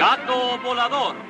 Gato volador.